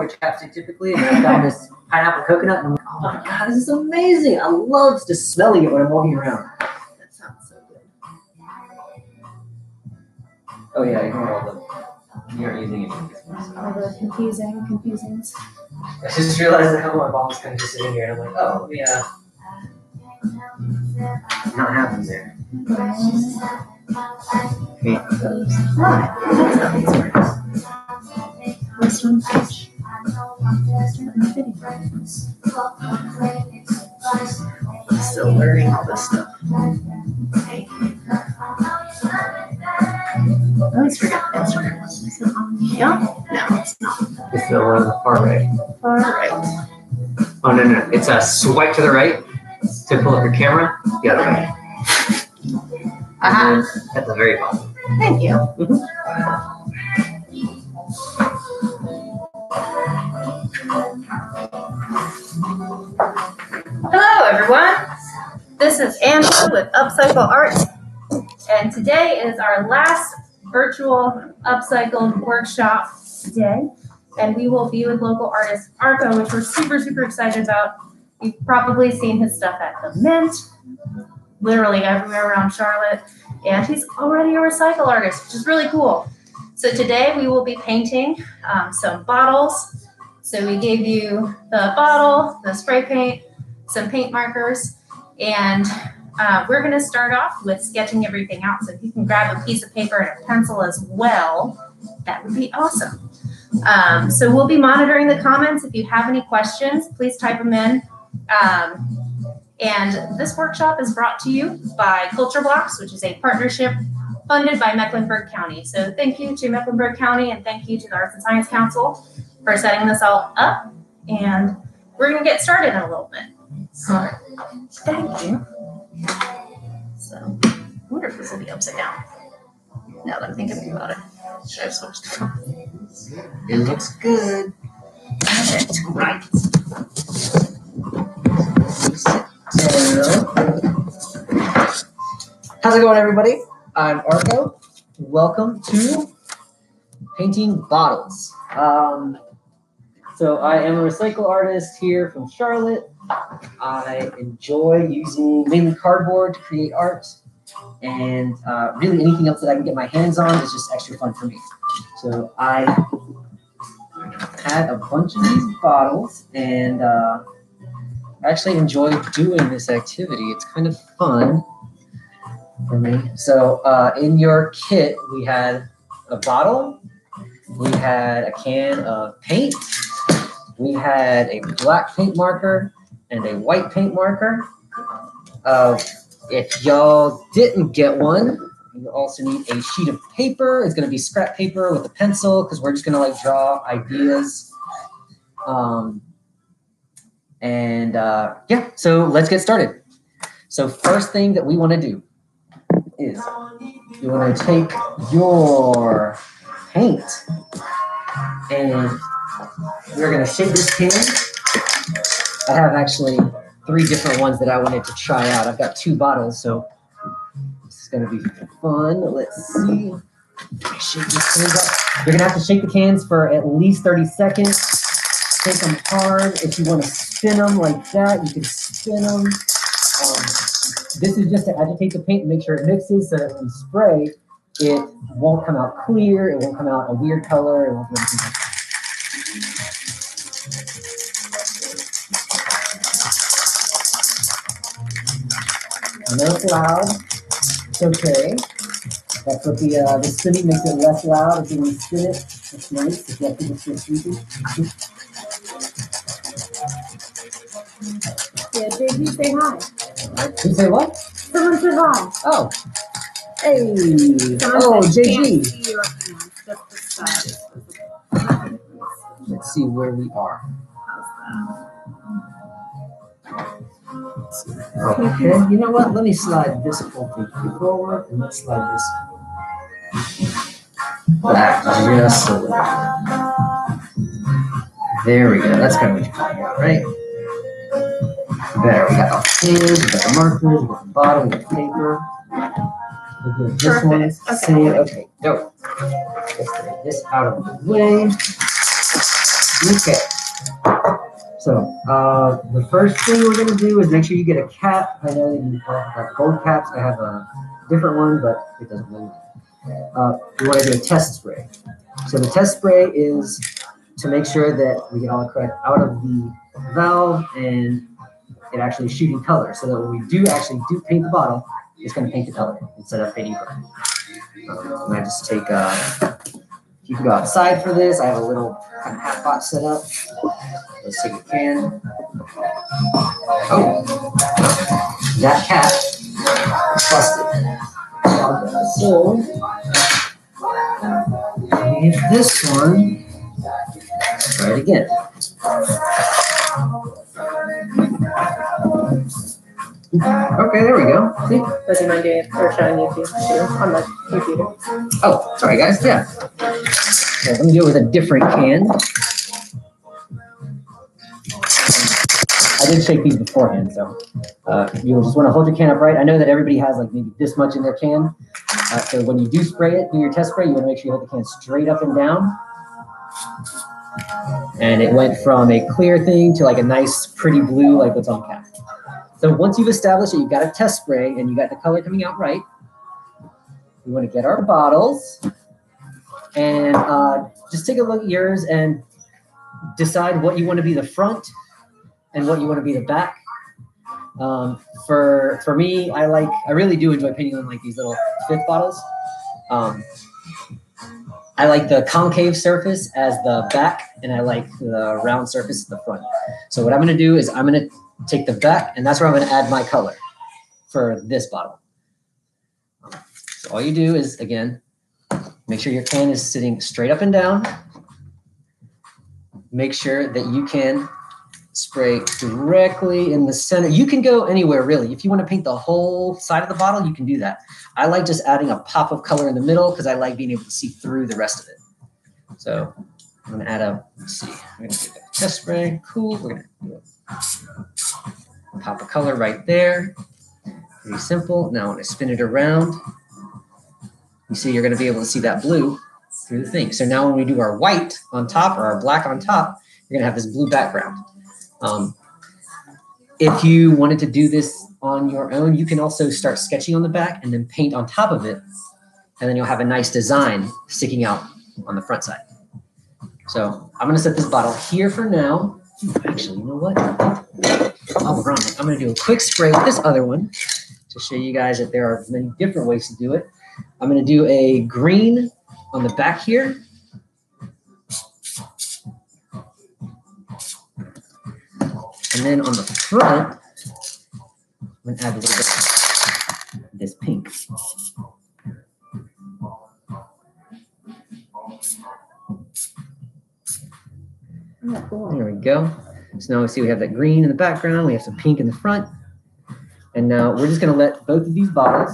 chapstick typically, and I found this pineapple coconut, and I'm like, oh my god, this is amazing! I love just smelling it when I'm walking around. That sounds so good. Oh yeah, ignore all the. You aren't using any of. All the confusing, confusing. I just realized that how my mom's kind of just sitting here, and I'm like, oh yeah. Not happening there. Okay. One. Still learning all this stuff. I always forget the Instagram. Is it on the No, it's not. It's the one on the far right. All right. Oh no no! It's a swipe to the right to pull up your camera. The other way. Uh-huh. Then At the very bottom. Thank you. Mm-hmm. Hello, everyone. This is Angela with Upcycle Arts, and today is our last virtual upcycle workshop today. And we will be with local artist Arko, which we're super, super excited about. You've probably seen his stuff at the Mint, literally everywhere around Charlotte, and he's already a recycle artist, which is really cool. So today we will be painting um, some bottles. So we gave you the bottle, the spray paint, some paint markers, and uh, we're going to start off with sketching everything out. So if you can grab a piece of paper and a pencil as well, that would be awesome. Um, so we'll be monitoring the comments. If you have any questions, please type them in. Um, and this workshop is brought to you by Culture Blocks, which is a partnership funded by Mecklenburg County. So thank you to Mecklenburg County and thank you to the Arts and Science Council for setting this all up. And we're going to get started in a little bit. So thank you. So I wonder if this will be upside down. Now that I'm thinking about it. Should I have switched It looks good. Perfect. Right. How's it going, everybody? I'm Arko. Welcome to Painting Bottles. Um, so I am a recycle artist here from Charlotte. I enjoy using mainly cardboard to create art, and uh, really anything else that I can get my hands on is just extra fun for me. So I had a bunch of these bottles, and uh, I actually enjoy doing this activity. It's kind of fun for me. So uh, in your kit, we had a bottle, we had a can of paint, we had a black paint marker, and a white paint marker. Uh, if y'all didn't get one, you also need a sheet of paper. It's going to be scrap paper with a pencil because we're just going to like draw ideas. Um, and uh, yeah, so let's get started. So first thing that we want to do is you want to take your paint and we're going to shape this can. I have actually three different ones that I wanted to try out. I've got two bottles, so this is going to be fun. Let's see. Shake up. You're going to have to shake the cans for at least 30 seconds. Shake them hard. If you want to spin them like that, you can spin them. This is just to agitate the paint and make sure it mixes so that when you spray, it won't come out clear, it won't come out a weird color, it won't do anything like that. It's loud. It's okay. That's what the uh, the spinning makes it less loud. If you want to spin it, it's nice. If you have people still sleeping. Yeah, JG, say hi. You say what? Someone said hi. Oh. Hey. Someone Oh, JG. "Can't see your hands, just the side." Let's see where we are. Okay, you know what? Let me slide this forward and let's slide this back just a little. There we go. That's kind of what you're talking right? There we got the pins, we got the markers, we got the bottom, we got the paper. We'll do this one, Okay. same, okay, go. Let's get this out of the way. Okay. So uh, the first thing we're gonna do is make sure you get a cap. I know you have gold caps. I have a different one, but it doesn't really matter. Uh, we want to do a test spray. So the test spray is to make sure that we get all the correct out of the valve and it actually shooting color, so that when we do actually do paint the bottle, it's going to paint the color instead of painting brown. Um, and I just take uh, you can go outside for this. I have a little kind of half box set up. Let's take a can. Oh, that cat busted. So, if this one, try it again. Okay, there we go. See? Does you mind doing it or showing YouTube too on the computer? Oh, sorry guys. Yeah. Yeah, let me do it with a different can. I did shake these beforehand, so uh, you'll just want to hold your can upright. I know that everybody has like maybe this much in their can. Uh, so when you do spray it, do your test spray, you want to make sure you hold the can straight up and down. And it went from a clear thing to like a nice, pretty blue, like what's on cap. So once you've established that you've got a test spray and you got the color coming out right, we want to get our bottles and uh, just take a look at yours and decide what you want to be the front and what you want to be the back. Um, for for me, I like I really do enjoy painting on like these little fifth bottles. Um, I like the concave surface as the back, and I like the round surface as the front. So what I'm going to do is I'm going to take the back, and that's where I'm going to add my color for this bottle. So all you do is again Make sure your can is sitting straight up and down. Make sure that you can spray directly in the center. You can go anywhere really. If you want to paint the whole side of the bottle, you can do that. I like just adding a pop of color in the middle because I like being able to see through the rest of it. So I'm gonna add a, let's see, I'm gonna do a test spray. Cool. We're gonna do a pop a color right there. Pretty simple. Now I when I spin it around, you see you're going to be able to see that blue through the thing. So now when we do our white on top or our black on top, you're going to have this blue background. Um, if you wanted to do this on your own, you can also start sketching on the back and then paint on top of it. And then you'll have a nice design sticking out on the front side. So I'm going to set this bottle here for now. Actually, you know what? Oh, wrong. I'm going to do a quick spray with this other one to show you guys that there are many different ways to do it. I'm going to do a green on the back here. And then on the front, I'm going to add a little bit of this pink. There we go. So now we see we have that green in the background, we have some pink in the front. And now we're just going to let both of these bottles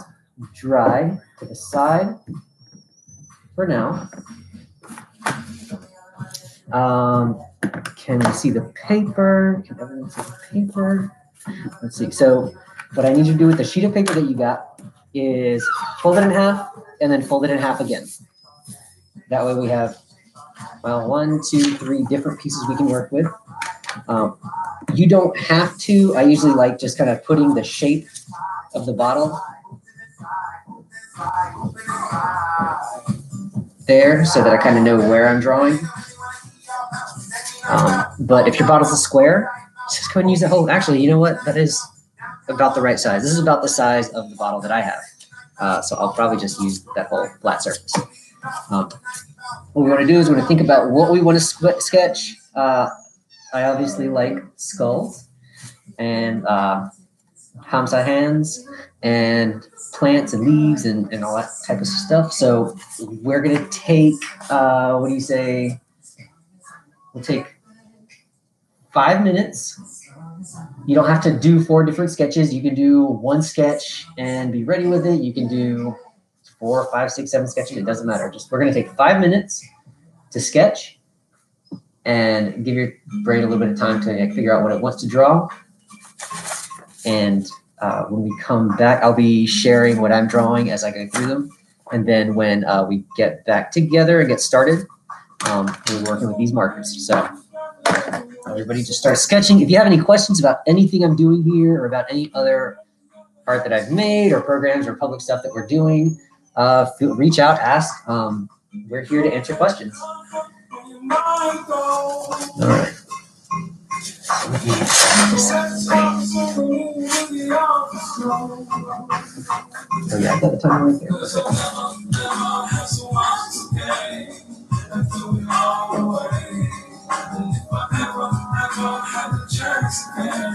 dry to the side for now. Um, can you see the paper? Can everyone see the paper? Let's see. So what I need you to do with the sheet of paper that you got is fold it in half and then fold it in half again. That way we have, well, one, two, three different pieces we can work with. Um, you don't have to. I usually like just kind of putting the shape of the bottle there so that I kind of know where I'm drawing. Um, but if your bottle's a square, just go and use the whole. Actually, you know what? That is about the right size. This is about the size of the bottle that I have. Uh, so I'll probably just use that whole flat surface. Um, what we want to do is we want to think about what we want to sketch. Uh, I obviously like skulls and uh, Hamsa hands and plants and leaves and, and all that type of stuff. So we're gonna take uh, what do you say? We'll take five minutes. You don't have to do four different sketches. You can do one sketch and be ready with it. You can do four, five, six, seven sketches. It doesn't matter. Just we're gonna take five minutes to sketch and give your brain a little bit of time to like, figure out what it wants to draw. And uh, when we come back, I'll be sharing what I'm drawing as I go through them. And then when uh, we get back together and get started, um, we're working with these markers. So everybody just start sketching. If you have any questions about anything I'm doing here or about any other art that I've made or programs or public stuff that we're doing, uh, feel, reach out, ask. Um, we're here to answer questions. All right. Oh yeah, I got the timer right there.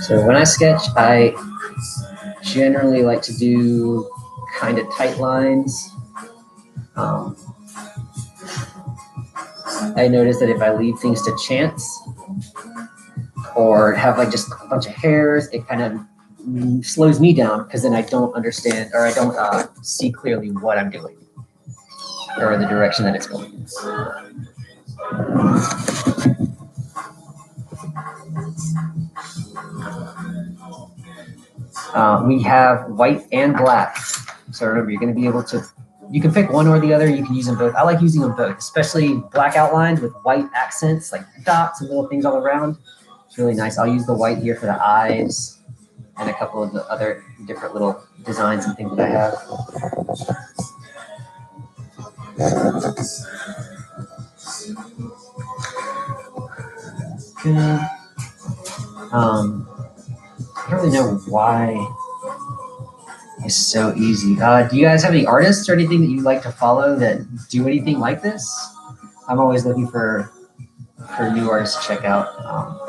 So when I sketch, I generally like to do kind of tight lines. Um, I notice that if I leave things to chance or have like just a bunch of hairs, it kind of slows me down because then I don't understand or I don't uh, see clearly what I'm doing or the direction that it's going. Uh, we have white and black. So remember, you're going to be able to, you can pick one or the other. You can use them both. I like using them both, especially black outlines with white accents, like dots and little things all around. It's really nice. I'll use the white here for the eyes and a couple of the other different little designs and things that I have. Um, I don't really know why it's so easy. Uh, do you guys have any artists or anything that you like to follow that do anything like this? I'm always looking for for new artists to check out. Um,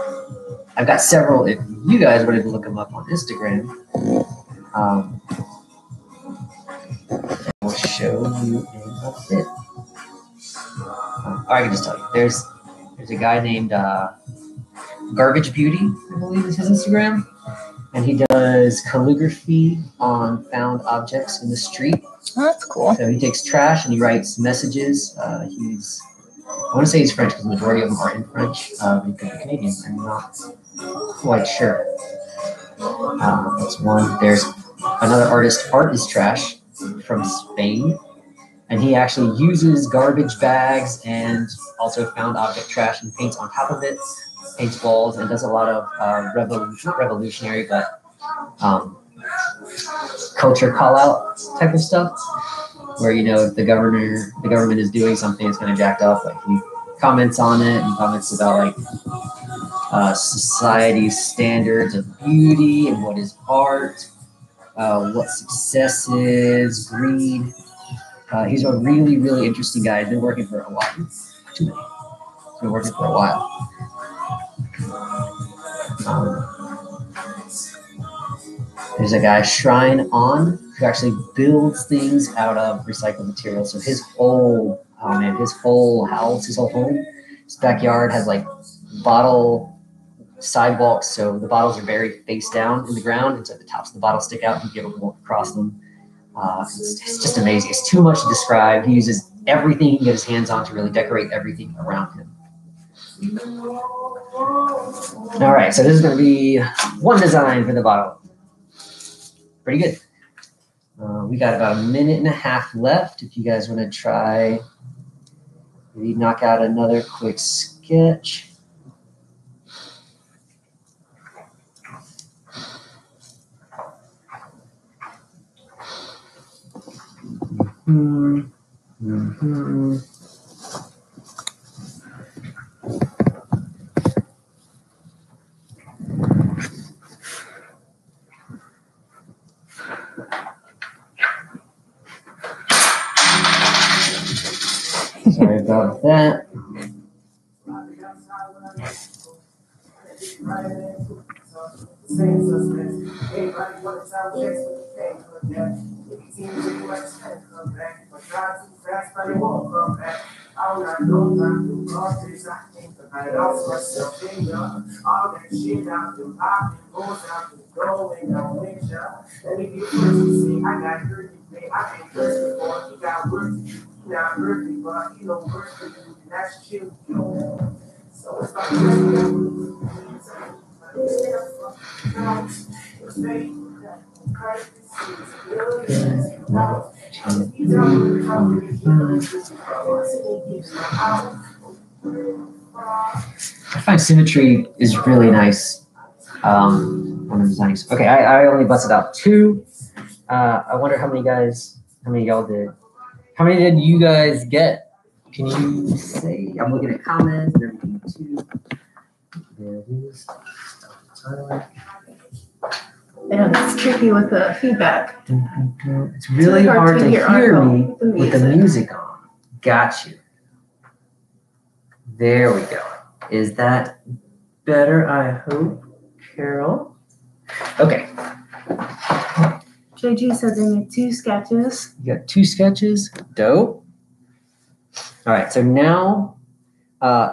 I've got several. If you guys wanted to look them up on Instagram, um, I'll show you in a bit. Um, I can just tell you. There's there's a guy named uh, Garbage Beauty, I believe is his Instagram, and he does calligraphy on found objects in the street. Oh, that's cool. So he takes trash and he writes messages. Uh, he's, I want to say he's French because the majority of them are in French. Uh, he could be Canadian. I'm not quite sure. Um, that's one. There's another artist, Art is Trash, from Spain. And he actually uses garbage bags and also found object trash and paints on top of it, paints walls, and does a lot of uh, revolutionary, but um, culture call out type of stuff where you know the governor the government is doing something that's kind of jacked up like he comments on it and comments about like uh, society's standards of beauty and what is art uh, what success is greed. Uh, he's a really really interesting guy. Been working for a while. Too many. He's been working for a while um, there's a guy, Shrine On, who actually builds things out of recycled materials. So his whole, oh man, his whole house, his whole home, his backyard has like bottle sidewalks. So the bottles are very face down in the ground, and so the tops of the bottles stick out. And you can walk across them. Uh, it's, it's just amazing. It's too much to describe. He uses everything he can get his hands on to really decorate everything around him. All right, so this is going to be one design for the bottle pretty good. Uh, we got about a minute and a half left. If you guys want to try, maybe knock out another quick sketch. hmm hmm Sorry about that. I find symmetry is really nice um, when I'm designing. Okay, I, I only busted out two. Uh, I wonder how many guys, how many y'all did. How many did you guys get? Can you say? I'm looking at comments and everything too. There it is. Yeah, it's tricky with the feedback. It's really hard hard to hear hear me with the with the music. music on. Got you. There we go. Is that better? I hope, Carol. Okay, JG said they need two sketches. you got two sketches. Dope. All right, so now, uh,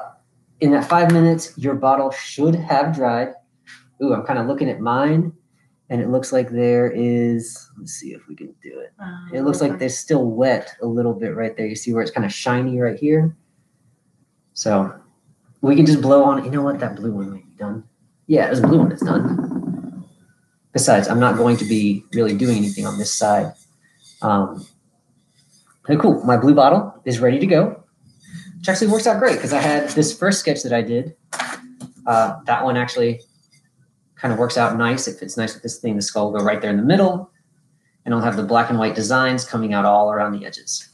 in that five minutes, your bottle should have dried. Ooh, I'm kind of looking at mine, and it looks like there is. Let's see if we can do it. It looks like they're still wet a little bit right there. You see where it's kind of shiny right here? So we can just blow on. You know what? That blue one might be done. Yeah, there's a blue one that's done. Besides, I'm not going to be really doing anything on this side. Um, okay, cool. My blue bottle is ready to go. Which actually works out great because I had this first sketch that I did. Uh, that one actually kind of works out nice. It fits nice with this thing. The skull will go right there in the middle and I'll have the black and white designs coming out all around the edges.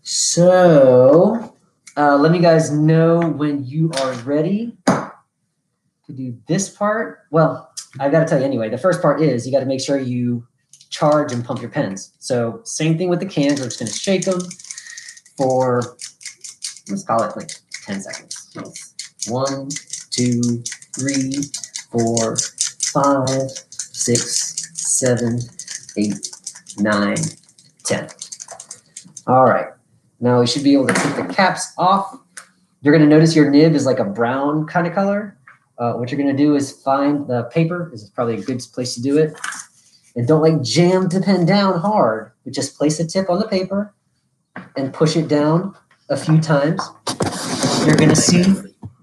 So uh, let me guys know when you are ready to do this part. Well, I've got to tell you anyway. The first part is you got to make sure you charge and pump your pens. So same thing with the cans. We're just going to shake them for let's call it like ten seconds. One, two, three, four, five, six, seven, eight, nine, ten. All right. Now we should be able to take the caps off. You're going to notice your nib is like a brown kind of color. Uh, what you're going to do is find the paper. This is probably a good place to do it. And don't like jam the pen down hard, but just place the tip on the paper and push it down a few times. You're going to see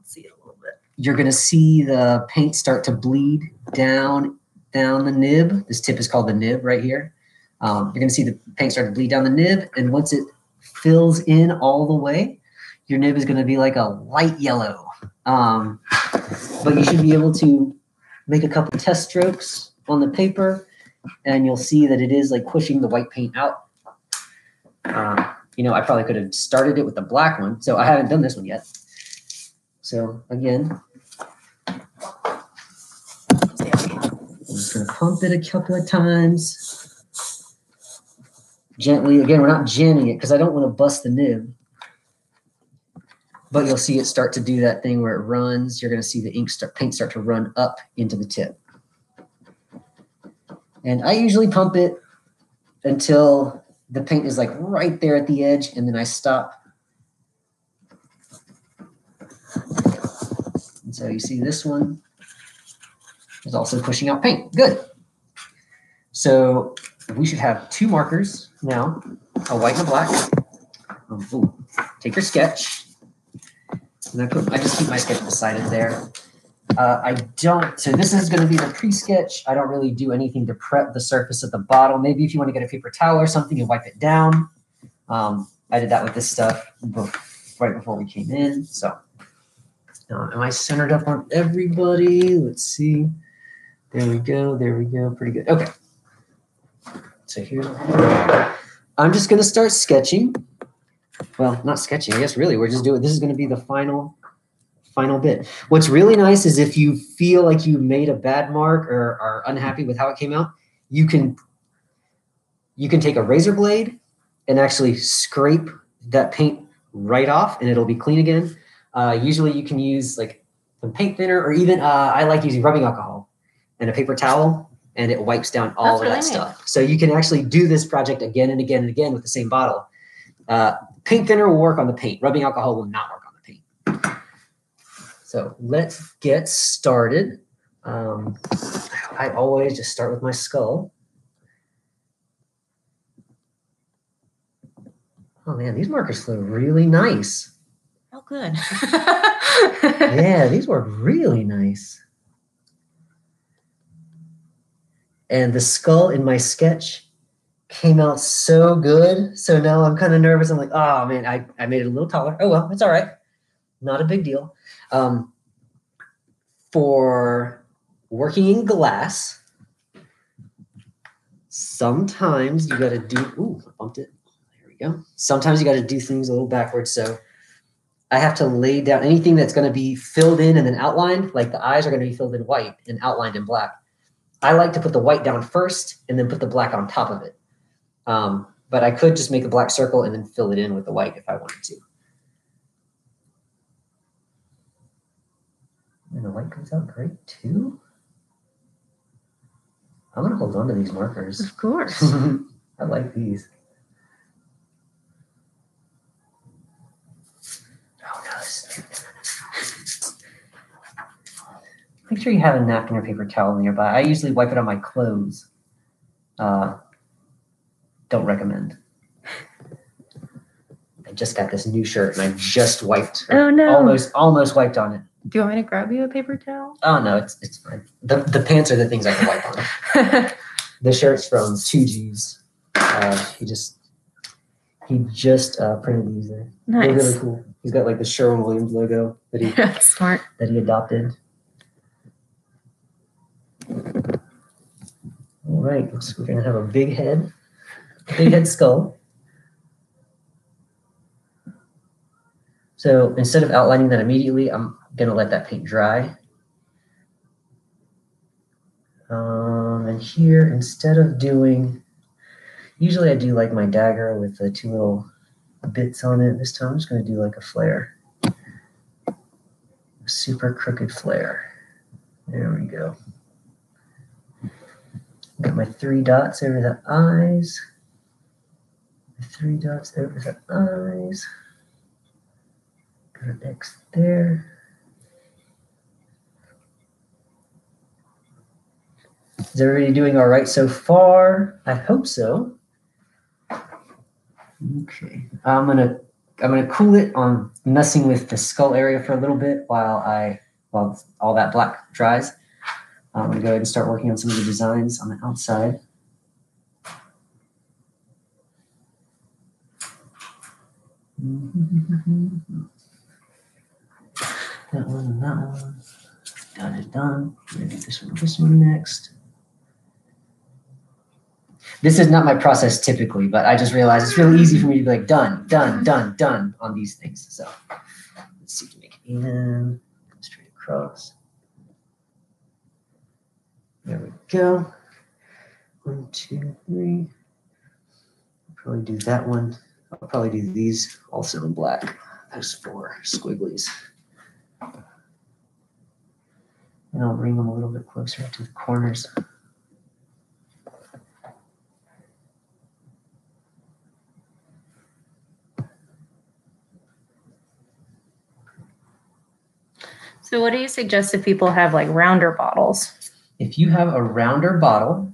See it a little bit. you're going to see the paint start to bleed down down the nib. This tip is called the nib right here. Um, you're going to see the paint start to bleed down the nib, and once it fills in all the way, your nib is going to be like a light yellow. Um, but you should be able to make a couple test strokes on the paper, and you'll see that it is like pushing the white paint out. Uh, you know, I probably could have started it with the black one, so I haven't done this one yet. So again, I'm just gonna pump it a couple of times. Gently, again, we're not jamming it because I don't want to bust the nib. But you'll see it start to do that thing where it runs. You're gonna see the ink start paint start to run up into the tip. And I usually pump it until the paint is like right there at the edge, and then I stop And so you see this one is also pushing out paint. Good. So we should have two markers now, a white and a black. Ooh, take your sketch. And I put I just keep my sketch beside it there. Uh, I don't, so this is going to be the pre-sketch. I don't really do anything to prep the surface of the bottle. Maybe if you want to get a paper towel or something and wipe it down. Um, I did that with this stuff right before we came in. So now, am I centered up on everybody? Let's see. There we go. There we go. Pretty good. Okay. So here's. I'm just going to start sketching. Well, not sketching. I guess really we're just doing. This is going to be the final, final bit. What's really nice is if you feel like you made a bad mark or are unhappy with how it came out, you can. You can take a razor blade and actually scrape that paint right off, and it'll be clean again. Uh, usually you can use like some paint thinner or even uh, I like using rubbing alcohol and a paper towel and it wipes down all That's of that stuff. So you can actually do this project again and again and again with the same bottle. Uh, paint thinner will work on the paint. Rubbing alcohol will not work on the paint. So let's get started. Um, I always just start with my skull. Oh man, these markers flow really nice. Oh, good. yeah, these were really nice. And the skull in my sketch came out so good. So now I'm kind of nervous. I'm like, oh man, I, I made it a little taller. Oh well, it's all right. not a big deal. Um, for working in glass, sometimes you got to do. Ooh, I bumped it. There we go. Sometimes you got to do things a little backwards. So I have to lay down anything that's going to be filled in and then outlined. Like the eyes are going to be filled in white and outlined in black. I like to put the white down first and then put the black on top of it. Um, but I could just make a black circle and then fill it in with the white if I wanted to. And the white comes out great too. I'm gonna hold on to these markers. Of course. I like these. Oh no, Make sure you have a napkin or paper towel nearby. I usually wipe it on my clothes. Uh, don't recommend. I just got this new shirt and I just wiped. Oh no. Almost, almost wiped on it. Do you want me to grab you a paper towel? Oh no, it's it's fine. The the pants are the things I can wipe on. The shirt's from Two G's. Uh, he just he just uh, printed these there. They're nice. really cool. He's got like the Sherwin Williams logo that he Smart. that he adopted. All right, looks we're gonna have a big head, big head skull. So instead of outlining that immediately, I'm gonna let that paint dry. Um, and here, instead of doing, usually I do like my dagger with the two little bits on it. This time I'm just gonna do like a flare super crooked flare. There we go. Got my three dots over the eyes. Three dots over the eyes. Got an X there. Is everybody doing all right so far? I hope so. Okay, I'm gonna I'm gonna cool it on messing with the skull area for a little bit while I while all that black dries. I'm gonna go ahead and start working on some of the designs on the outside. That one and that one. Done it done. Maybe this one, this one next. This is not my process typically, but I just realized it's really easy for me to be like done, done, mm-hmm. done, done on these things. So let's see if to make it even, straight across. There we go. One, two, three. I'll Probably do that one. I'll probably do these also in black. Those four squigglies. And I'll bring them a little bit closer to the corners. So, what do you suggest if people have like rounder bottles? if you have a rounder bottle,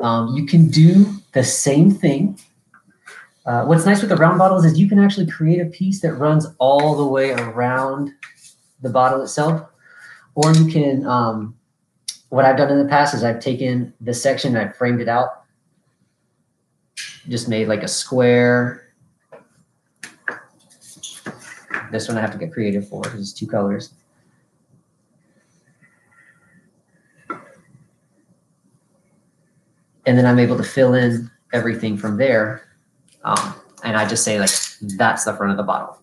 um, you can do the same thing. Uh, what's nice with the round bottles is you can actually create a piece that runs all the way around the bottle itself, or you can. Um, what I've done in the past is I've taken this section and I've framed it out, just made like a square. This one I have to get creative for because it's two colors. and then I'm able to fill in everything from there. Um, and I just say like that's the front of the bottle.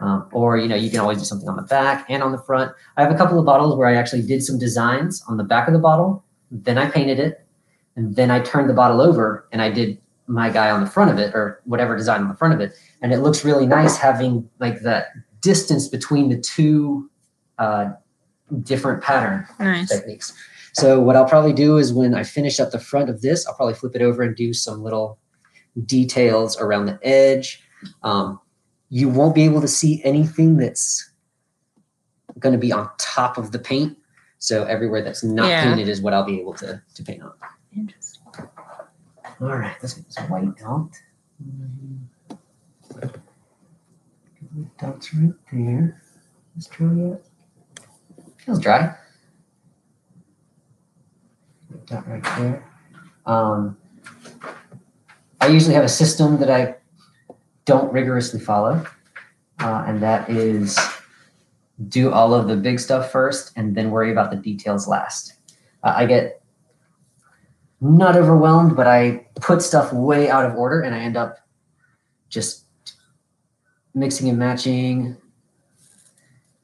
Um, or you know you can always do something on the back and on the front. I have a couple of bottles where I actually did some designs on the back of the bottle. Then I painted it, and then I turned the bottle over and I did my guy on the front of it or whatever design on the front of it, and it looks really nice having like that distance between the two uh, different pattern Nice. techniques. So what I'll probably do is when I finish up the front of this, I'll probably flip it over and do some little details around the edge. Um, you won't be able to see anything that's going to be on top of the paint. So everywhere that's not Yeah. painted is what I'll be able to, to paint on. Interesting. All right, let's get this white out. Dots right there. Is dry yet? Feels dry. That right there. Um, I usually have a system that I don't rigorously follow. uh, and that is do all of the big stuff first and then worry about the details last. Uh, I get not overwhelmed, but I put stuff way out of order and I end up just mixing and matching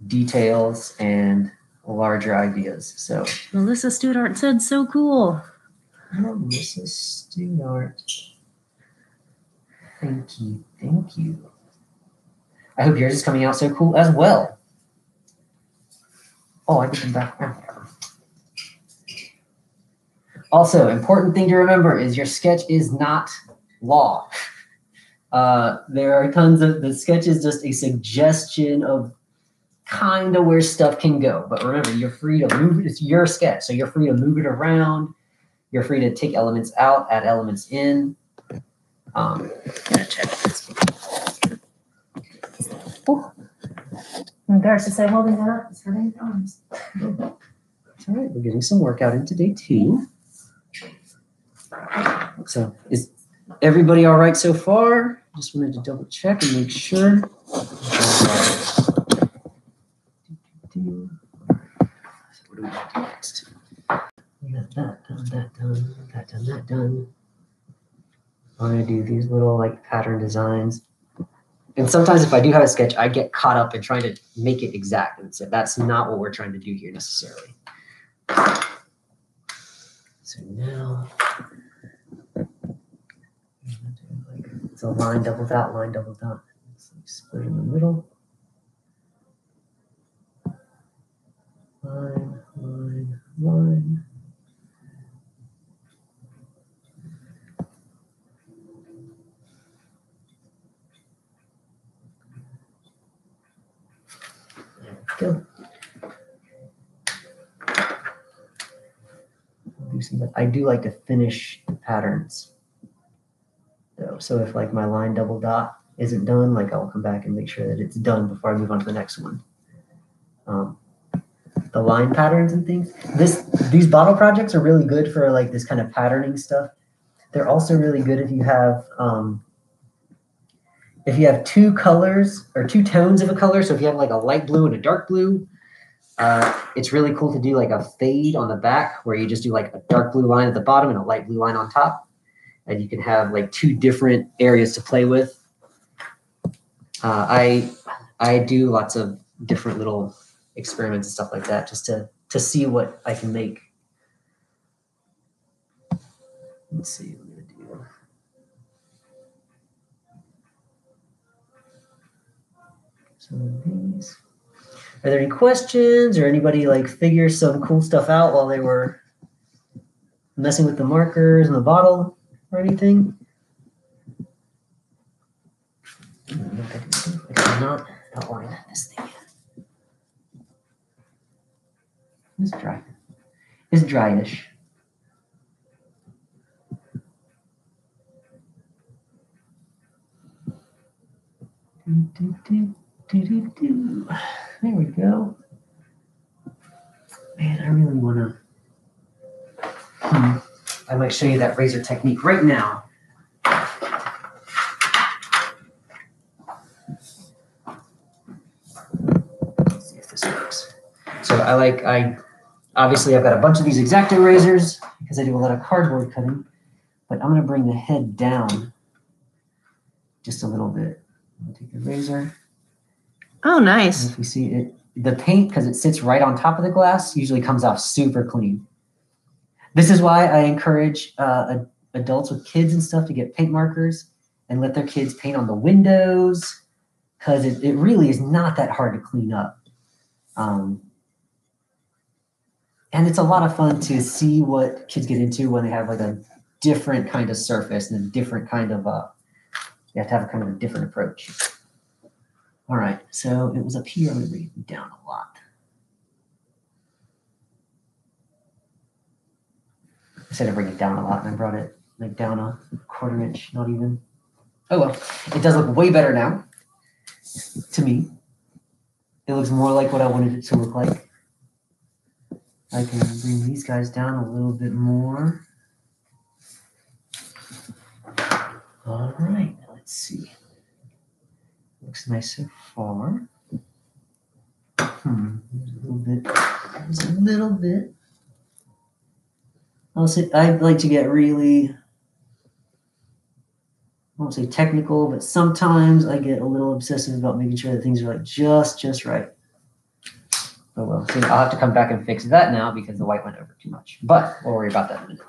details and larger ideas. So, Melissa Studart said so cool. oh, Mrs. Stewart. Thank you. Thank you. I hope yours is coming out so cool as well. Oh, I get them back. now. Also, important thing to remember is your sketch is not law. Uh, there are tons of the sketch is just a suggestion of kind of where stuff can go. But remember, you're free to move it. It's your sketch, so you're free to move it around. You're free to take elements out, add elements in. Um, Gotta check this. I'm embarrassed to say holding that up is hurting arms. It's all right. We're getting some workout in today too. So is everybody all right so far? Just wanted to double check and make sure. What do we got do next? We got that done, that done, that done, that done. I'm gonna do these little like pattern designs. And sometimes if I do have a sketch, I get caught up in trying to make it exact. And so that's not what we're trying to do here necessarily. So now it's a line double dot, line double dot. Split in the middle. Line, line, line. Go. I do like to finish the patterns. Though, so if like my line double dot isn't done, like I'll come back and make sure that it's done before I move on to the next one. Um, the line patterns and things. This these bottle projects are really good for like this kind of patterning stuff. They're also really good if you have um, if you have two colors or two tones of a color. So if you have like a light blue and a dark blue, uh, it's really cool to do like a fade on the back where you just do like a dark blue line at the bottom and a light blue line on top. And you can have like two different areas to play with. Uh, I I do lots of different little experiments and stuff like that just to to see what I can make. Let's see gonna do. Some of these. Are there any questions or anybody like figure some cool stuff out while they were messing with the markers and the bottle or anything? I did not outline this thing yet. It's dry. It's dryish. Do, do, do, do, do, do. There we go. Man, I really want to. Hmm. I might show you that razor technique right now. Let's see if this works. So I like I obviously I've got a bunch of these X-Acto razors because I do a lot of cardboard cutting, but I'm gonna bring the head down just a little bit. I'll take the razor. Oh, And nice. if you see it, the paint, because it sits right on top of the glass, usually comes off super clean. This is why I encourage uh, adults with kids and stuff to get paint markers and let their kids paint on the windows, because it, it really is not that hard to clean up. Um, and it's a lot of fun to see what kids get into when they have like a different kind of surface and a different kind of, uh, you have to have a kind of a different approach. All right, so it was up here. I'm gonna bring it down a lot. I said I bring it down a lot, and I brought it like down a quarter inch, not even. Oh well, it does look way better now. To me, it looks more like what I wanted it to look like. I can bring these guys down a little bit more. All right, let's see. Looks nice so far. Hmm, a little bit, a little bit. I'll say I'd like to get really, I won't say technical, but sometimes I get a little obsessive about making sure that things are like just, just right. Oh well, so I'll have to come back and fix that now because the white went over too much. But we'll worry about that in a minute.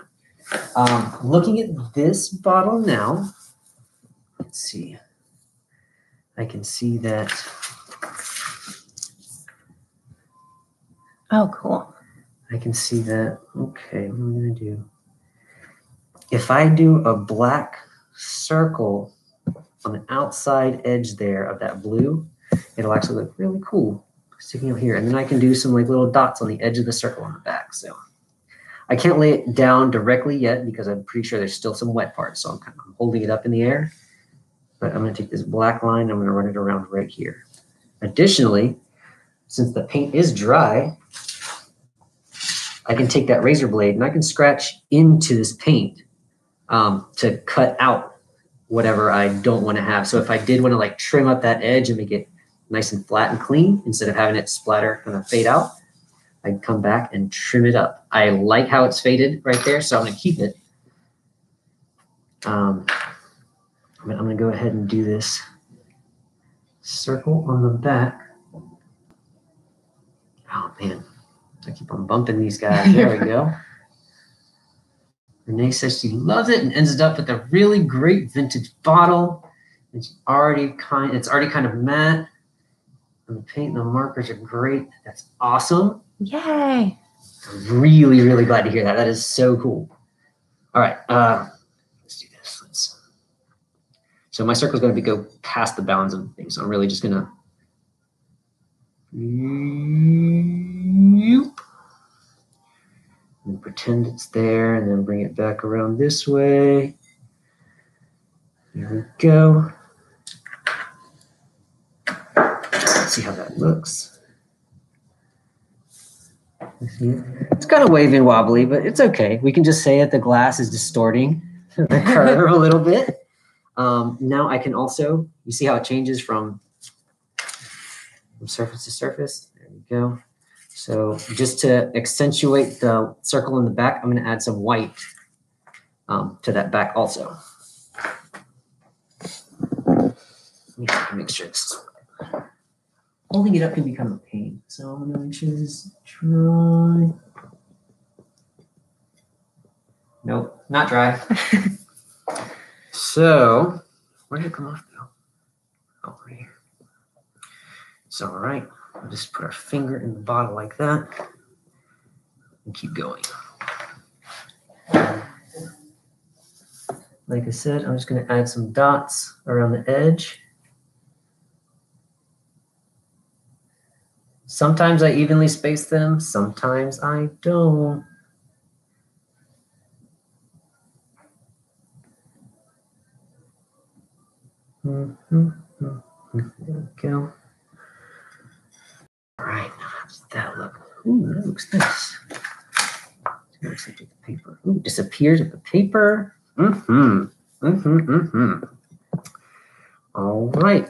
Um, looking at this bottle now, let's see. I can see that Oh, cool. I can see that. Okay, what am I gonna do? If I do a black circle on the outside edge there of that blue, it'll actually look really cool sticking out here. And then I can do some like little dots on the edge of the circle on the back. So I can't lay it down directly yet because I'm pretty sure there's still some wet parts. So I'm kind of holding it up in the air. But I'm gonna take this black line, I'm gonna run it around right here. Additionally, since the paint is dry, I can take that razor blade and I can scratch into this paint um, to cut out whatever I don't want to have. So if I did want to like trim up that edge and make it nice and flat and clean instead of having it splatter kind of fade out, I can come back and trim it up. I like how it's faded right there, so I'm going to keep it. Um, I'm going to go ahead and do this circle on the back. Oh man, I keep on bumping these guys. There we go. Renee says she loves it and ends up with a really great vintage bottle. It's already kind. It's already kind of matte. And the paint and the markers are great. That's awesome. Yay. I'm really, really glad to hear that. That is so cool. All right, uh, let's do this. Let's. So my circle is going to be go past the bounds of the thing. So I'm really just gonna. And pretend it's there, and then bring it back around this way. There we go. Let's see how that looks. It's kind of wavy and wobbly, but it's okay. We can just say that The glass is distorting the curve a little bit. Um, now I can also, you see how it changes from, from surface to surface? There we go. So just to accentuate the circle in the back, I'm going to add some white um, to that back also. Let me make sure this holding it up can become a pain. So I'm gonna make sure this is dry. Nope, not dry. so where did it come off though? Oh, right here. It's all right. We'll just put our finger in the bottle like that and keep going. Like I said, I'm just gonna add some dots around the edge. Sometimes I evenly space them, sometimes I don't. Mhm, mhm, There we go. Right, that look? Ooh, that looks nice. Looks like the paper. Ooh, disappears with the paper. Mm-hmm. Mm-hmm. Mm-hmm. All right.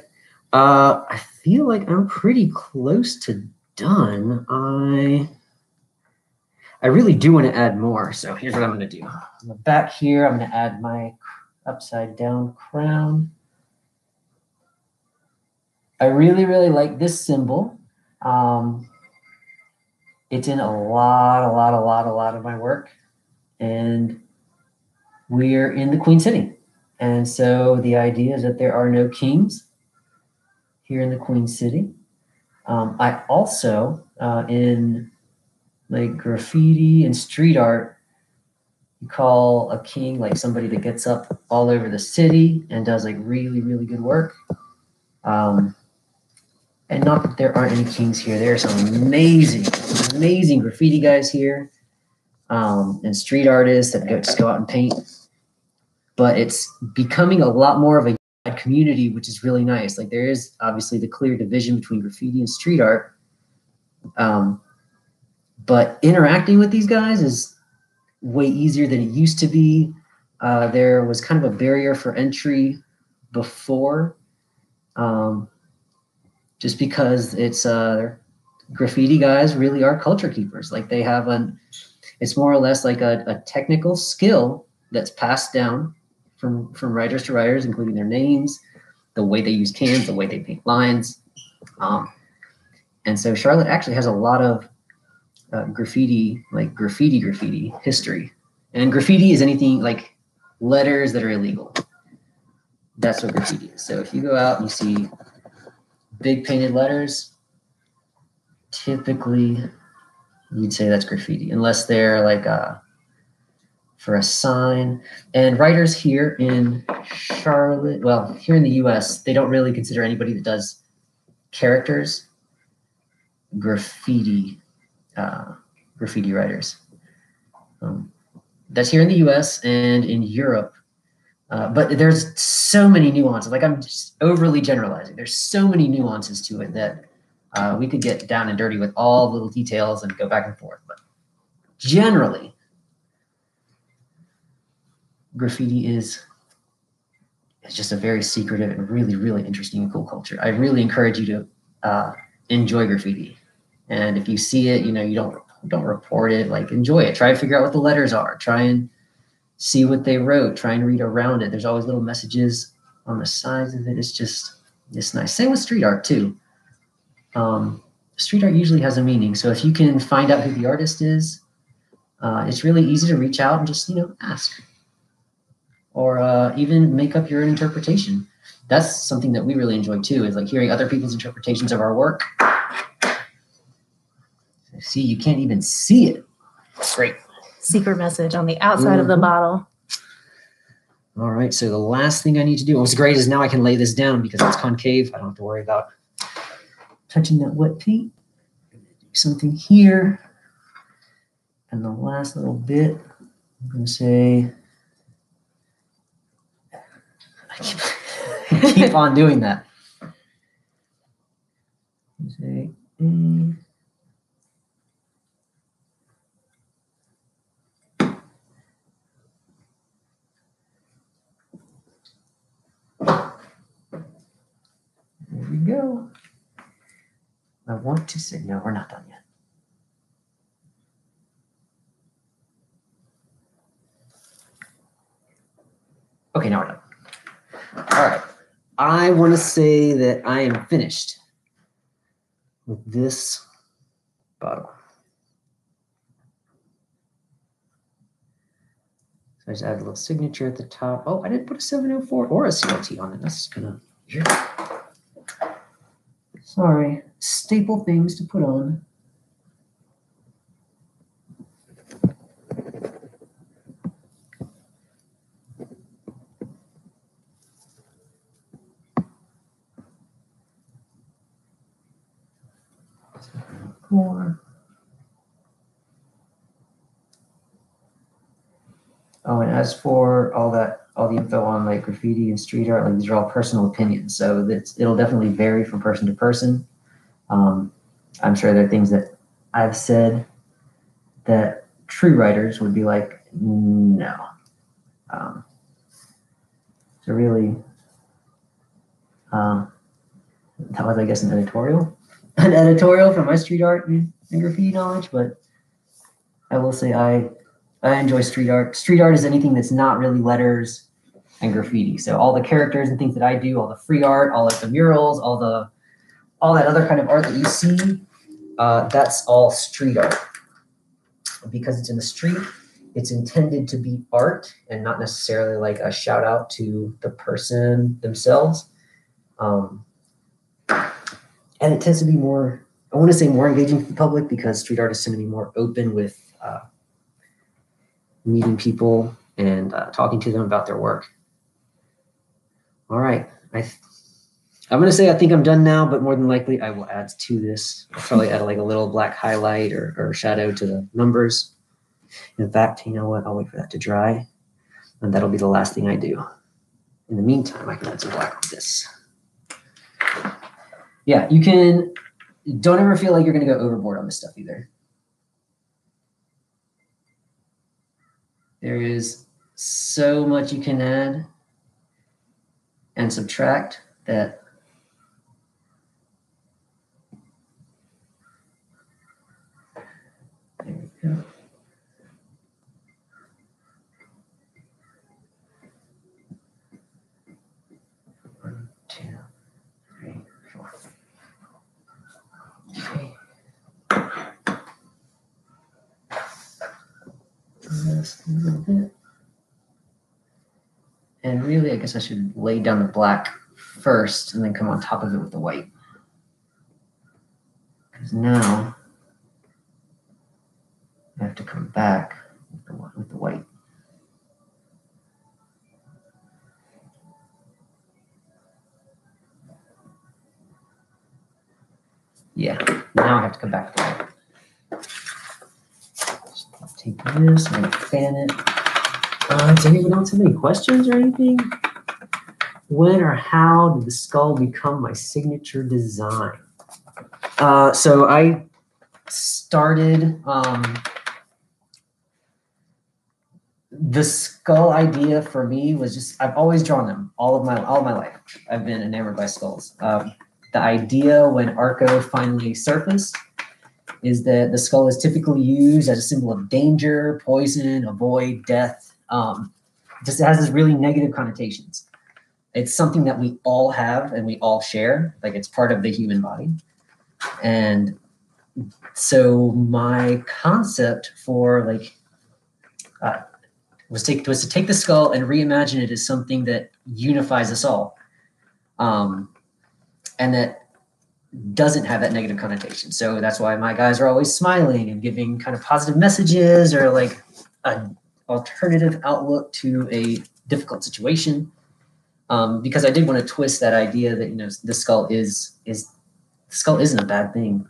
Uh, I feel like I'm pretty close to done. I I really do want to add more. So here's what I'm going to do. On the back here, I'm going to add my upside down crown. I really, really like this symbol. Um, it's in a lot, a lot, a lot, a lot of my work. And we're in the Queen City. And so the idea is that there are no kings here in the Queen City. Um, I also, uh, in like graffiti and street art, you call a king like somebody that gets up all over the city and does like really, really good work. Um, and not that there aren't any kings here. There are some amazing, amazing graffiti guys here um, and street artists that go, just go out and paint. But it's becoming a lot more of a community, which is really nice. Like there is obviously the clear division between graffiti and street art. Um, but interacting with these guys is way easier than it used to be. Uh, there was kind of a barrier for entry before. Um, just because it's uh, graffiti guys really are culture keepers. Like they have an, it's more or less like a, a technical skill that's passed down from from writers to writers, including their names, the way they use cans, the way they paint lines. Um, and so Charlotte actually has a lot of uh, graffiti, like graffiti, graffiti history. And graffiti is anything like letters that are illegal. That's what graffiti is. So if you go out and you see big painted letters, typically you'd say that's graffiti, unless they're like uh, for a sign. And writers here in Charlotte, well, here in the US, they don't really consider anybody that does characters graffiti uh, graffiti writers. Um, that's here in the US and in Europe. Uh, but there's so many nuances. Like I'm just overly generalizing. There's so many nuances to it that uh, we could get down and dirty with all the little details and go back and forth. But generally, graffiti is it's just a very secretive and really, really interesting and cool culture. I really encourage you to uh, enjoy graffiti. And if you see it, you know, you don't don't report it. Like enjoy it. Try to figure out what the letters are. Try and see what they wrote. Try and read around it. There's always little messages on the sides of it. It's just it's nice. Same with street art too. Um, street art usually has a meaning. So if you can find out who the artist is, uh, it's really easy to reach out and just you know ask, or uh, even make up your own interpretation. That's something that we really enjoy too. Is like hearing other people's interpretations of our work See, you can't even see it. Great. Secret message on the outside of the Mhm. bottle. All right. So the last thing I need to do, what's great is now I can lay this down because it's concave. I don't have to worry about touching that wet paint. Do something here. And the last little bit, I'm going to say, I keep, I keep on doing that. Say, eh. We go. I want to say, no, we're not done yet. Okay, now we're done. All right. I want to say that I am finished with this bottle. So I just add a little signature at the top. Oh, I didn't put a 704 or a CLT on it. That's gonna weird. Sorry, staple things to put on. Four. Oh, and as for all that, all the info on like graffiti and street art, like these are all personal opinions. So it'll definitely vary from person to person. Um, I'm sure there are things that I've said that true writers would be like, no. Um, so really, um, that was, I guess, an editorial, an editorial from my street art and graffiti knowledge. But I will say I I enjoy street art. Street art is anything that's not really letters and graffiti. So all the characters and things that I do, all the free art, all like the murals, all the all that other kind of art that you see, uh, that's all street art. Because it's in the street, it's intended to be art and not necessarily like a shout out to the person themselves. Um, and it tends to be more, I want to say more engaging with the public because street artists tend to be more open with uh, meeting people and uh, talking to them about their work. All right. I I'm going to say I think I'm done now, but more than likely I will add to this. I'll probably add like a little black highlight or, or shadow to the numbers. In fact, you know what? I'll wait for that to dry, and that'll be the last thing I do. In the meantime, I can add some black on this. Yeah, you can. Don't ever feel like you're going to go overboard on this stuff either. There is so much you can add and subtract that a little bit. And really, I guess I should lay down the black first and then come on top of it with the white. Because now I have to come back with the, with the white. Yeah, now I have to come back to the white. Take this and fan it. Uh, does anyone else have any questions or anything? When or how did the skull become my signature design? Uh, so I started um, the skull idea for me was just I've always drawn them all of my all of my life. I've been enamored by skulls. Um, the idea when Arko finally surfaced is that the skull is typically used as a symbol of danger, poison, avoid, death. Um, just has this really negative connotations. It's something that we all have and we all share. Like it's part of the human body. And so my concept for like uh, was take was to take the skull and reimagine it as something that unifies us all, um, and that doesn't have that negative connotation. So that's why my guys are always smiling and giving kind of positive messages or like an alternative outlook to a difficult situation. Um, because I did want to twist that idea that you know the skull is is the skull isn't a bad thing.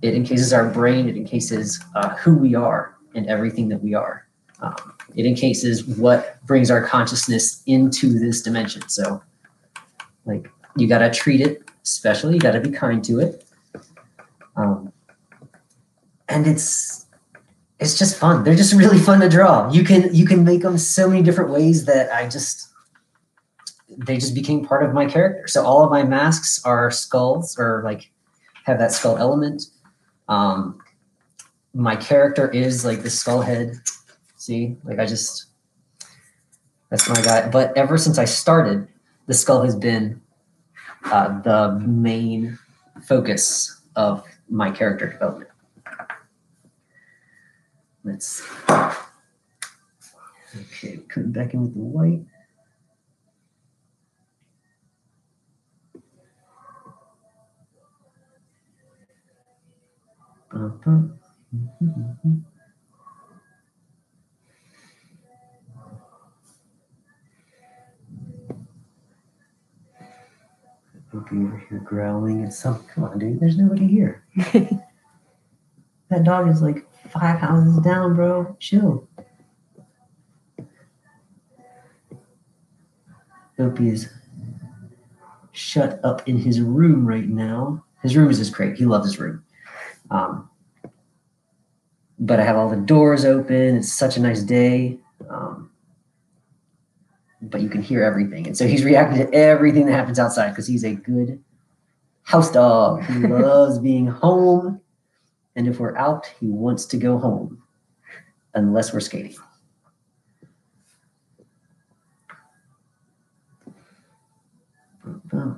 It encases our brain. It encases uh, who we are and everything that we are. Um, it encases what brings our consciousness into this dimension. So, like, you got to treat it specially. You got to be kind to it. Um, and it's it's just fun. They're just really fun to draw. You can you can make them so many different ways that I just they just became part of my character. So all of my masks are skulls or like have that skull element. Um, my character is like the skull head. See, like I just that's my guy. But ever since I started, the skull has been uh, the main focus of my character development. Let's okay, coming back in with the white. Bum, over here growling at some. Come on, dude. There's nobody here. that dog is like five houses down, bro. Chill. Opie is shut up in his room right now. His room is his crate. He loves his room. Um, but I have all the doors open. It's such a nice day. Um, but you can hear everything. And so he's reacting to everything that happens outside because he's a good house dog. He loves being home. And if we're out, he wants to go home, unless we're skating. Did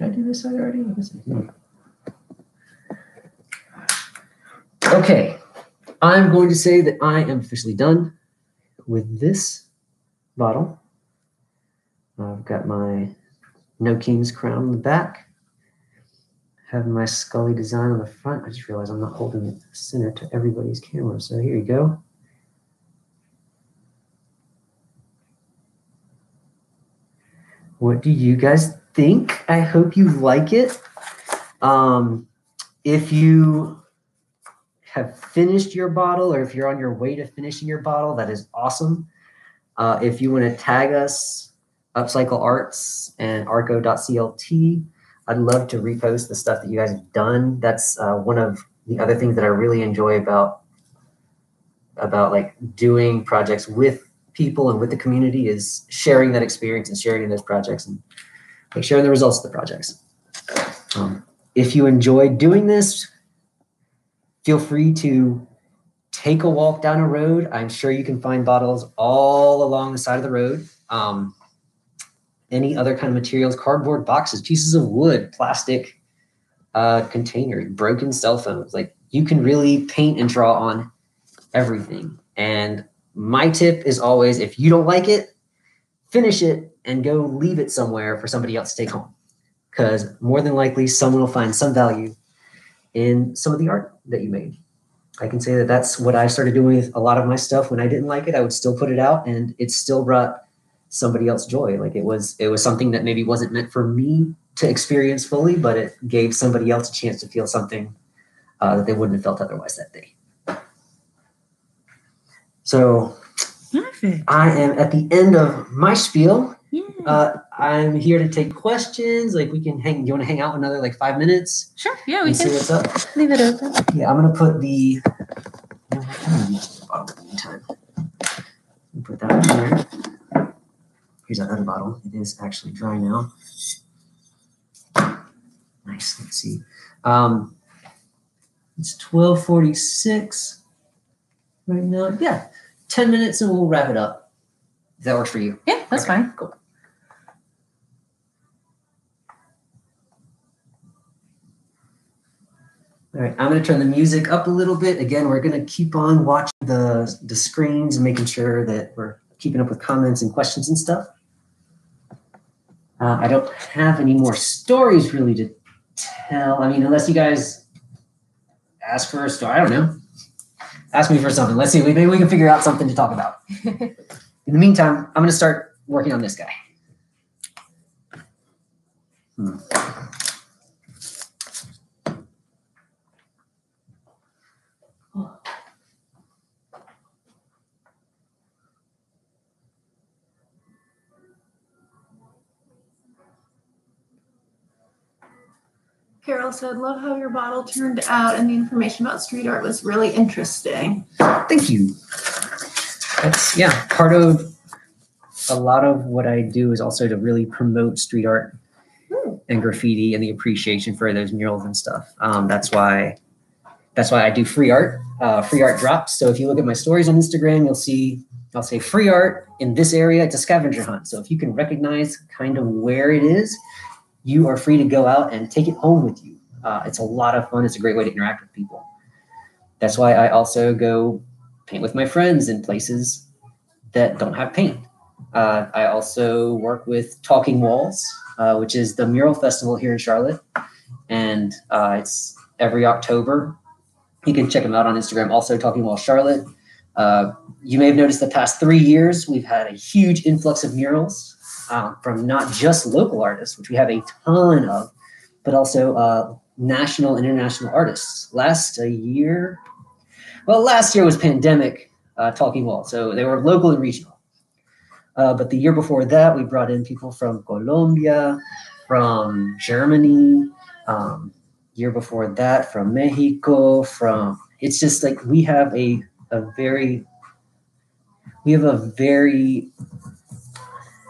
I do this side already? I guess I did. Okay, I'm going to say that I am officially done with this bottle. I've got my No King's crown on the back. Have my Scully design on the front. I just realized I'm not holding it center to everybody's camera. So here you go. What do you guys think? I hope you like it. Um, if you have finished your bottle or if you're on your way to finishing your bottle, that is awesome. Uh, if you want to tag us, Upcycle Arts and arko.clt, I'd love to repost the stuff that you guys have done. That's uh, one of the other things that I really enjoy about about like doing projects with people and with the community is sharing that experience and sharing those projects and like sharing the results of the projects. Um, if you enjoyed doing this, feel free to take a walk down a road. I'm sure you can find bottles all along the side of the road. Um, any other kind of materials, cardboard boxes, pieces of wood, plastic uh, containers, broken cell phones. Like you can really paint and draw on everything. And my tip is always if you don't like it, finish it and go leave it somewhere for somebody else to take home. Because more than likely, someone will find some value in some of the art that you made. I can say that that's what I started doing with a lot of my stuff. When I didn't like it, I would still put it out, and it still brought somebody else joy. Like it was, it was something that maybe wasn't meant for me to experience fully, but it gave somebody else a chance to feel something uh, that they wouldn't have felt otherwise that day. So Perfect. I am at the end of my spiel. Yeah. Uh, I'm here to take questions. Like we can hang. You want to hang out another like five minutes sure. Yeah, we and see can what's up? leave it open. Yeah, I'm gonna put the. you know what, I'm gonna use this bottle in the meantime. Put that in there. Here's our other bottle. It is actually dry now. Nice. Let's see. Um, it's 12:46 right now. Yeah, 10 minutes and we'll wrap it up. If that works for you. Yeah, that's Okay, fine. Cool. All right, I'm going to turn the music up a little bit. Again, we're going to keep on watching the, the screens and making sure that we're keeping up with comments and questions and stuff. Uh, I don't have any more stories really to tell. I mean, unless you guys ask for a story. I don't know. Ask me for something. Let's see. Maybe we can figure out something to talk about. In the meantime, I'm going to start working on this guy. Hmm. Carol said, Love how your bottle turned out and the information about street art was really interesting. Thank you. That's yeah. Part of a lot of what I do is also to really promote street art and graffiti and the appreciation for those murals and stuff. Um, that's why that's why I do free art, uh, free art drops. So if you look at my stories on Instagram, you'll see I'll say free art in this area. It's a scavenger hunt. So if you can recognize kind of where it is, you are free to go out and take it home with you. Uh, it's a lot of fun. It's a great way to interact with people. That's why I also go paint with my friends in places that don't have paint. Uh, I also work with Talking Walls, uh, which is the mural festival here in Charlotte, and uh, it's every October. You can check them out on Instagram. Also, Talking Wall Charlotte. Uh, you may have noticed the past three years we've had a huge influx of murals uh, from not just local artists, which we have a ton of, but also uh, national, international artists. Last a year, well, last year was pandemic uh, Talking Wall, so they were local and regional. Uh, but the year before that, we brought in people from Colombia, from Germany. Um, year before that, from Mexico. From it's just like we have a a very we have a very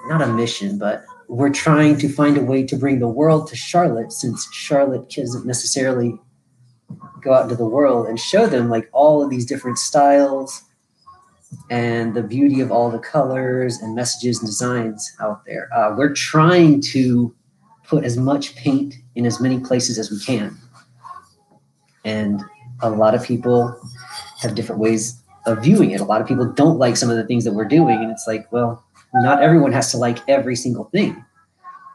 not a mission, but we're trying to find a way to bring the world to Charlotte, since Charlotte doesn't necessarily go out into the world and show them like all of these different styles and the beauty of all the colors and messages and designs out there. Uh, we're trying to put as much paint in as many places as we can. And a lot of people have different ways of viewing it. A lot of people don't like some of the things that we're doing. And it's like, well, not everyone has to like every single thing,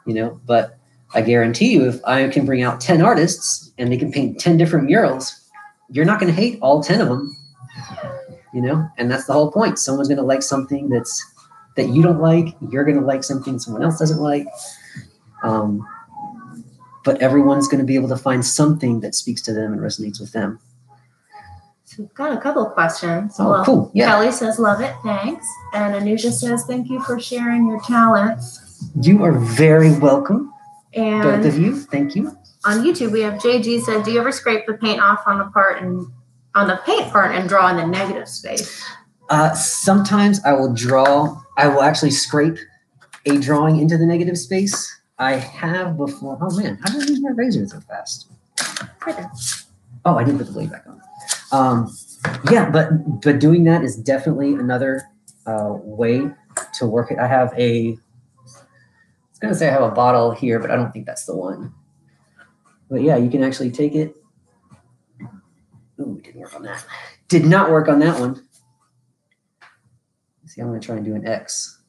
you know, but I guarantee you, if I can bring out 10 artists and they can paint 10 different murals, you're not going to hate all 10 of them, you know, and that's the whole point. Someone's going to like something that's that you don't like. You're going to like something someone else doesn't like. Um, but everyone's going to be able to find something that speaks to them and resonates with them. So we've got a couple of questions. Oh, well, cool. Yeah. Kelly says, love it, thanks. And Anusha says, thank you for sharing your talents. You are very welcome, And both of you. Thank you. on YouTube, we have JG said, do you ever scrape the paint off on the part and on the paint part and draw in the negative space? Uh, sometimes I will draw, I will actually scrape a drawing into the negative space. I have before. Oh man, how did I lose my razor so fast? Right. Oh, I did put the blade back on. Um, yeah, but but doing that is definitely another uh, way to work it. I have a. I was gonna say I have a bottle here, but I don't think that's the one. But yeah, you can actually take it. Ooh, didn't work on that. Did not work on that one. See, I'm gonna try and do an X.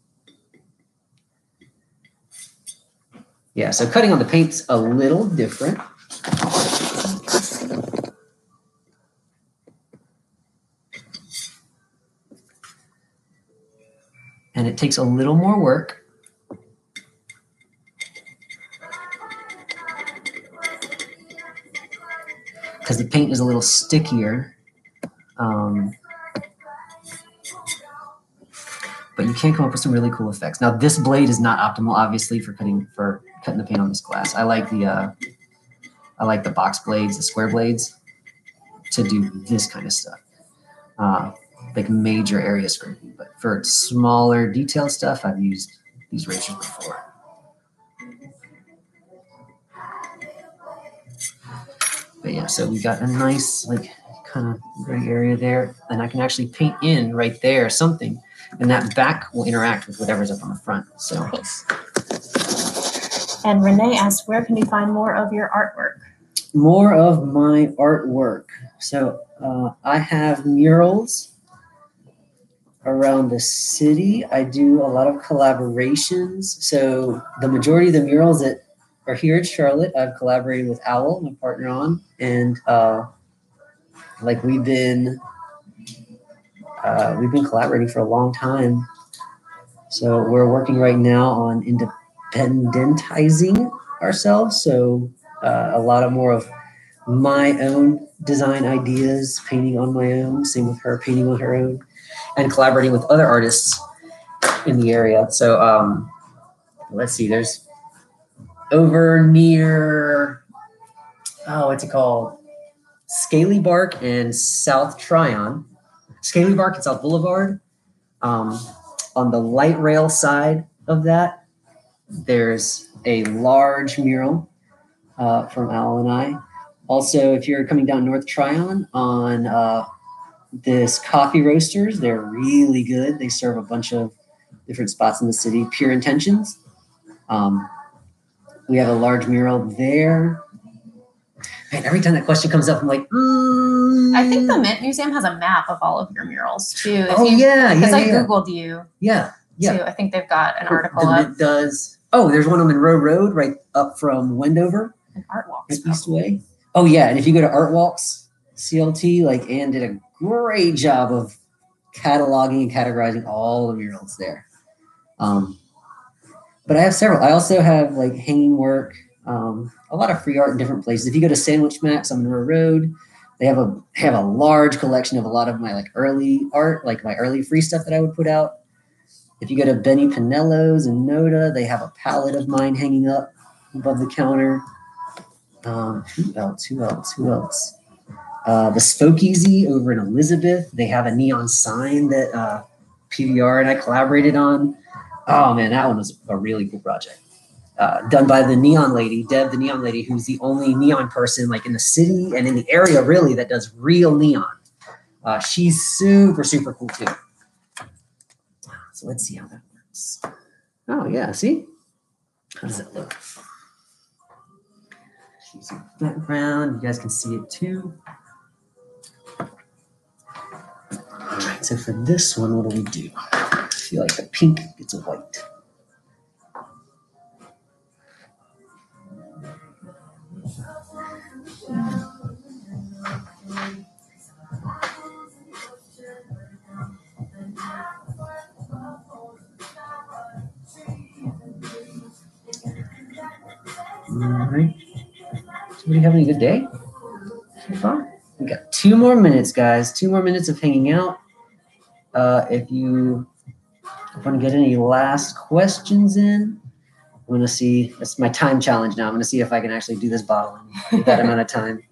Yeah, so cutting on the paint's a little different. And it takes a little more work. Because the paint is a little stickier. Um, but you can come up with some really cool effects. Now, this blade is not optimal, obviously, for cutting for cutting the paint on this glass. I like the uh, I like the box blades, the square blades, to do this kind of stuff, uh, like major area scraping. But for smaller detail stuff, I've used these razors before. But yeah, so we got a nice like kind of gray area there, and I can actually paint in right there something, and that back will interact with whatever's up on the front. So. Nice. And Renee asked, where can we find more of your artwork? more of my artwork. So uh, I have murals around the city. I do a lot of collaborations. So the majority of the murals that are here in Charlotte, I've collaborated with Owl, my partner on, and uh, like we've been uh, we've been collaborating for a long time. So we're working right now on independentizing ourselves. So uh, a lot of more of my own design ideas, painting on my own, same with her, painting on her own, and collaborating with other artists in the area. So um, let's see, there's over near, oh, what's it called? Scaly Bark and South Tryon. Scaly Bark and South Boulevard. Um, on the light rail side of that, there's a large mural uh, from Owl and I. Also, if you're coming down North Tryon on uh, this coffee roasters, they're really good. They serve a bunch of different spots in the city. Pure Intentions. Um, we have a large mural there. And every time that question comes up, I'm like, mm. I think the Mint Museum has a map of all of your murals too. If Oh you, yeah, yeah, Because yeah, I yeah. googled you yeah, yeah. too. I think they've got an article the Mint does. Oh, there's one on Monroe Road, right up from Wendover. in Art Walks. East Way. Oh yeah, and if you go to Art Walks CLT, like Anne did a great job of cataloging and categorizing all the murals there. Um, but I have several. I also have like hanging work, um, a lot of free art in different places. If you go to Sandwich Max on Monroe Road, they have a have a large collection of a lot of my like early art, like my early free stuff that I would put out. If you go to Benny Pennello's in Noda, they have a palette of mine hanging up above the counter. Um, who else? Who else? Who else? Uh, the Spokeasy over in Elizabeth, they have a neon sign that uh, PBR and I collaborated on. Oh man, that one was a really cool project. Uh, done by the Neon Lady, Deb, the Neon Lady, who's the only neon person like in the city and in the area really that does real neon. Uh, she's super super cool too. So let's see how that works. Oh yeah, see? How does that look? She's in the background. You guys can see it too. All right, so for this one, what do we do? I feel like the pink gets a white. All right. Somebody having a good day so far? We got two more minutes, guys. Two more minutes of hanging out. Uh, if you want to get any last questions in, I'm going to see. That's my time challenge now. I'm going to see if I can actually do this bottle in that amount of time.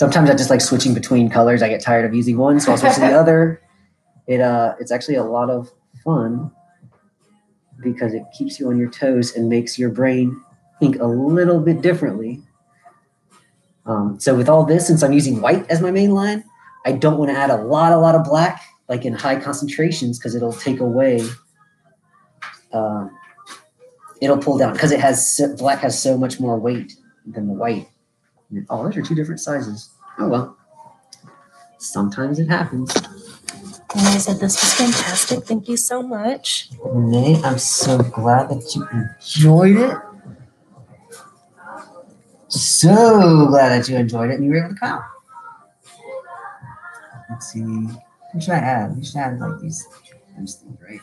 Sometimes I just like switching between colors. I get tired of using one, so I'll switch to the other. It uh, it's actually a lot of fun because it keeps you on your toes and makes your brain think a little bit differently. Um, so with all this, since I'm using white as my main line, I don't want to add a lot, a lot of black, like in high concentrations, because it'll take away. Um, it'll pull down because it has so, black has so much more weight than the white. Oh, those are two different sizes. Oh well. Sometimes it happens. And I said this was fantastic. Thank you so much. Renee, I'm so glad that you enjoyed it. So glad that you enjoyed it and you were able to come. Let's see. What should I add? We should add like these, these things, right?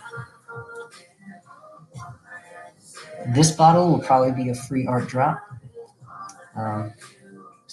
This bottle will probably be a free art drop. Um,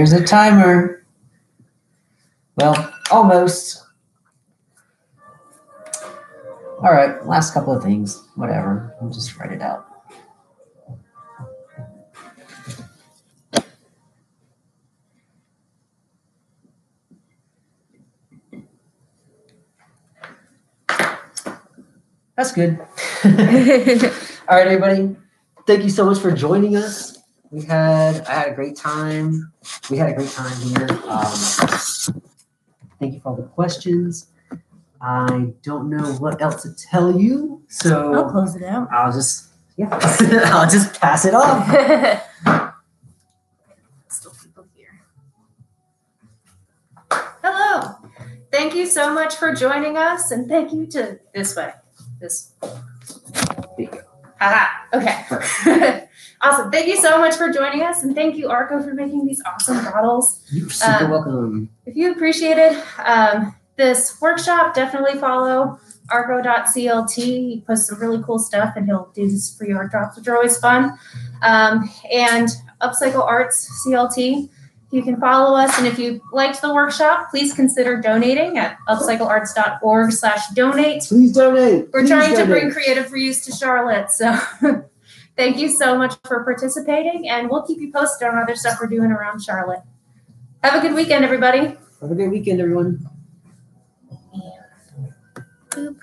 there's a timer. Well, almost. All right, last couple of things. Whatever. I'll just write it out. That's good. All right, everybody. Thank you so much for joining us. We had I had a great time. We had a great time here. Um, thank you for all the questions. I don't know what else to tell you, so I'll close it out. I'll just yeah, I'll just pass it off. Still people here. Hello. Thank you so much for joining us, and thank you to this way. This. There you go. Aha. Okay. awesome. Thank you so much for joining us, and thank you, Arko, for making these awesome bottles. You're super Um, welcome. If you appreciated um, this workshop, definitely follow arko.clt. He posts some really cool stuff and he'll do these free art drops, which are always fun. Um, and Upcycle Arts CLT. You can follow us, and if you liked the workshop, please consider donating at upcyclearts.org slash donate. Please donate. We're Please trying to bring creative reuse to Charlotte, so thank you so much for participating, and we'll keep you posted on other stuff we're doing around Charlotte. Have a good weekend, everybody. Have a good weekend, everyone. Boop.